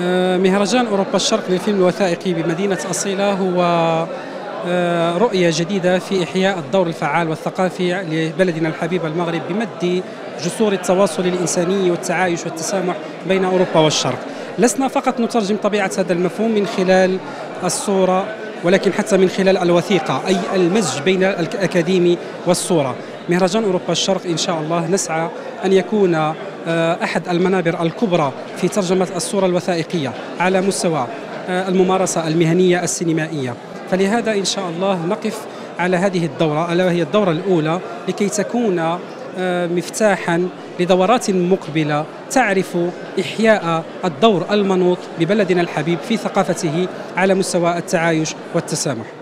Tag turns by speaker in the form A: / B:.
A: آه، مهرجان أوروبا الشرق للفيلم الوثائقي بمدينة أصيلة هو آه، رؤية جديدة في إحياء الدور الفعال والثقافي لبلدنا الحبيب المغرب بمد جسور التواصل الإنساني والتعايش والتسامح بين أوروبا والشرق. لسنا فقط نترجم طبيعة هذا المفهوم من خلال الصورة ولكن حتى من خلال الوثيقة أي المزج بين الأكاديمي والصورة. مهرجان أوروبا الشرق إن شاء الله نسعى أن يكون أحد المنابر الكبرى في ترجمة الصورة الوثائقية على مستوى آه، الممارسة المهنية السينمائية. فلهذا إن شاء الله نقف على هذه الدورة ألا وهي الدورة الأولى لكي تكون آه، مفتاحا لدورات مقبلة تعرف إحياء الدور المنوط ببلدنا الحبيب في ثقافته على مستوى التعايش والتسامح.